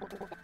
Thank you.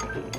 you